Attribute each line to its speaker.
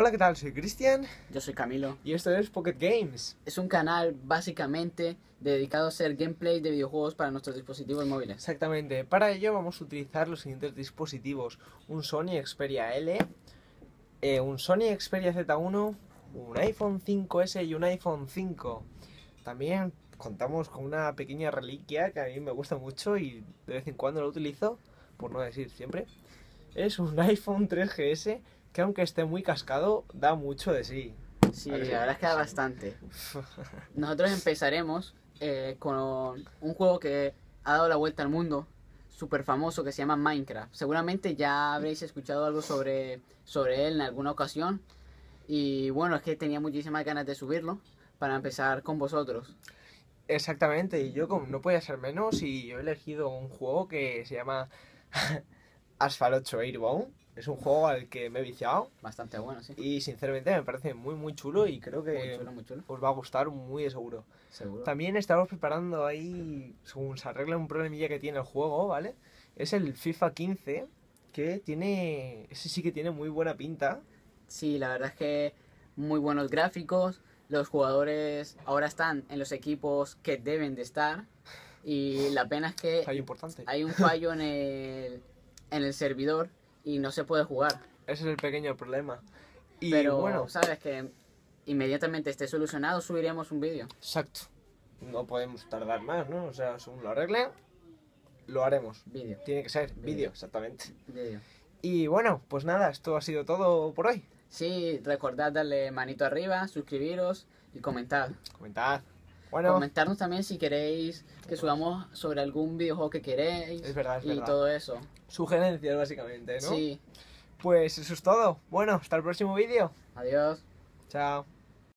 Speaker 1: Hola, ¿qué tal? Soy Cristian
Speaker 2: Yo soy Camilo.
Speaker 1: y esto es Pocket Games.
Speaker 2: Es un canal básicamente dedicado a hacer gameplay de videojuegos para nuestros dispositivos móviles.
Speaker 1: Exactamente. Para ello vamos a utilizar los siguientes dispositivos. Un Sony Xperia L, eh, un Sony Xperia Z1, un iPhone 5S y un iPhone 5. También contamos con una pequeña reliquia que a mí me gusta mucho y de vez en cuando lo utilizo, por no decir siempre. Es un iPhone 3GS que aunque esté muy cascado, da mucho de sí.
Speaker 2: Sí, la
Speaker 1: ver,
Speaker 2: verdad es que da bastante. Nosotros empezaremos eh, con un juego que ha dado la vuelta al mundo, súper famoso, que se llama Minecraft. Seguramente ya habréis escuchado algo sobre, sobre él en alguna ocasión. Y bueno, es que tenía muchísimas ganas de subirlo para empezar con vosotros.
Speaker 1: Exactamente, y yo como no podía ser menos y yo he elegido un juego que se llama Asphalt 8 Airborne. Es un juego al que me he viciado
Speaker 2: Bastante bueno, sí.
Speaker 1: y sinceramente me parece muy muy chulo y creo
Speaker 2: Muy
Speaker 1: que
Speaker 2: chulo, muy chulo.
Speaker 1: os va a gustar muy de seguro.
Speaker 2: Seguro.
Speaker 1: También estamos preparando ahí, según se arregla un problemilla que tiene el juego, ¿vale? Es el FIFA 15 que tiene, ese sí que tiene muy buena pinta.
Speaker 2: Sí, la verdad es que muy buenos gráficos. Los jugadores ahora están en los equipos que deben de estar. Y la pena es que
Speaker 1: Fallo importante.
Speaker 2: hay un fallo en el, en el servidor y no se puede jugar.
Speaker 1: Ese es el pequeño problema. Y
Speaker 2: Pero
Speaker 1: bueno,
Speaker 2: sabes que inmediatamente esté solucionado subiremos un vídeo.
Speaker 1: Exacto. No podemos tardar más, ¿no? O sea, según lo arreglen, lo haremos.
Speaker 2: Vídeo,
Speaker 1: Tiene que ser Vídeo. exactamente.
Speaker 2: vídeo.
Speaker 1: Y bueno, pues nada, esto ha sido todo por hoy.
Speaker 2: Sí, recordad darle manito arriba, suscribiros y comentar.
Speaker 1: Comentad. Bueno,
Speaker 2: Comentarnos también si queréis que subamos sobre algún videojuego que queréis.
Speaker 1: Es verdad, es
Speaker 2: y
Speaker 1: verdad.
Speaker 2: todo eso.
Speaker 1: sugerencias básicamente, ¿no?
Speaker 2: Sí,
Speaker 1: Pues eso es todo. Bueno, hasta el próximo vídeo.
Speaker 2: adiós.
Speaker 1: Chao.